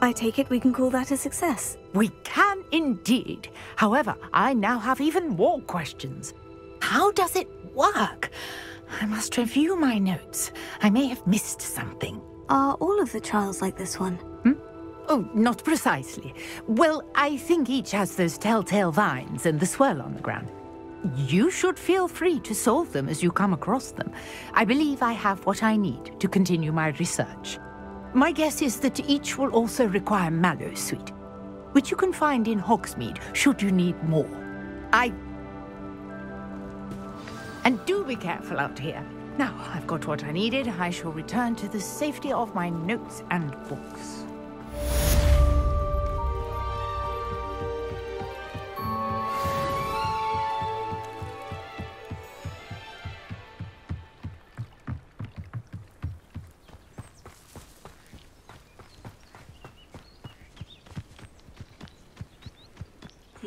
I take it we can call that a success. We can indeed. However, I now have even more questions. How does it work? I must review my notes. I may have missed something. Are all of the trials like this one? Hmm? Oh, not precisely. Well, I think each has those telltale vines and the swirl on the ground. You should feel free to solve them as you come across them. I believe I have what I need to continue my research. My guess is that each will also require Mallowsweet, which you can find in Hogsmeade should you need more. I... And do be careful out here. Now I've got what I needed, I shall return to the safety of my notes and books.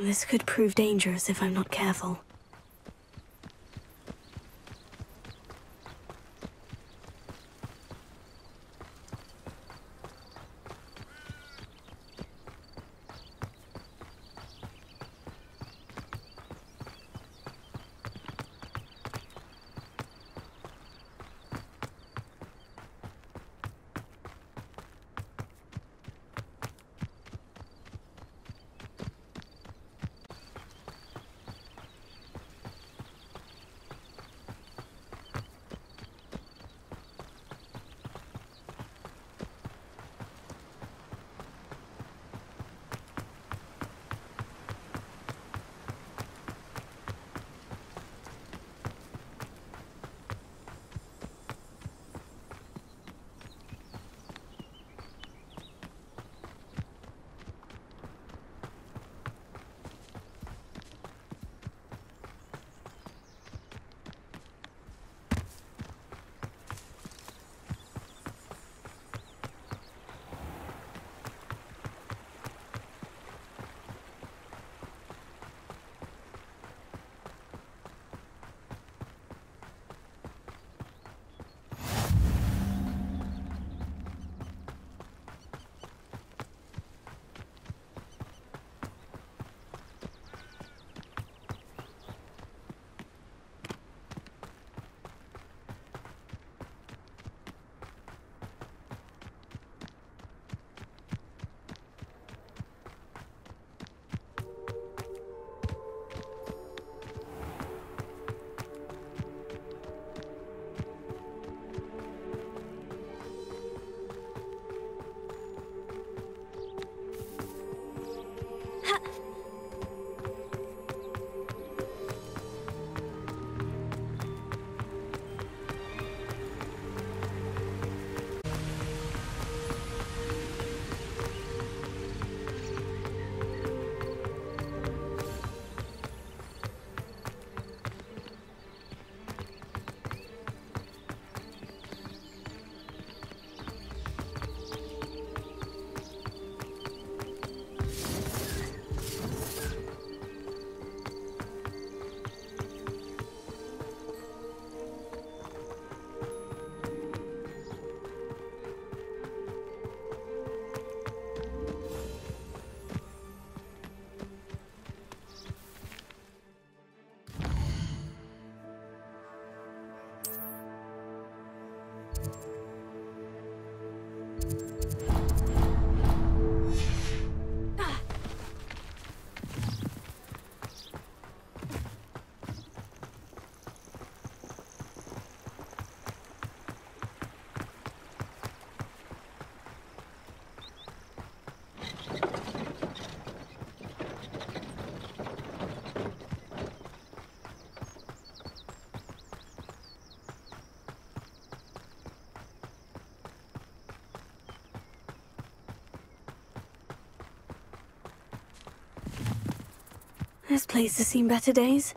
This could prove dangerous if I'm not careful. This place has seen better days.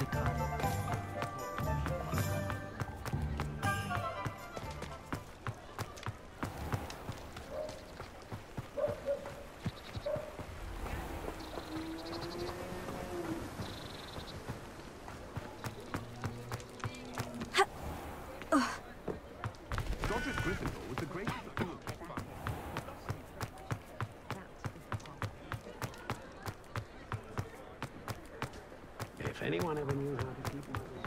And knew how to keep